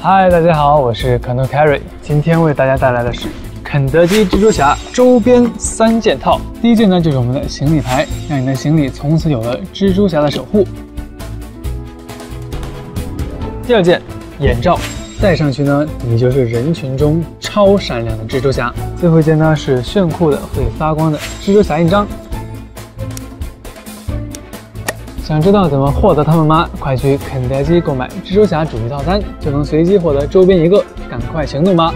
嗨，大家好，我是可诺 Carry，今天为大家带来的是肯德基蜘蛛侠周边三件套。第一件呢，就是我们的行李牌，让你的行李从此有了蜘蛛侠的守护。第二件，眼罩，戴上去呢，你就是人群中超闪亮的蜘蛛侠。最后一件呢，是炫酷的会发光的蜘蛛侠印章。想知道怎么获得它们吗？快去肯德基购买蜘蛛侠主题套餐，就能随机获得周边一个，赶快行动吧！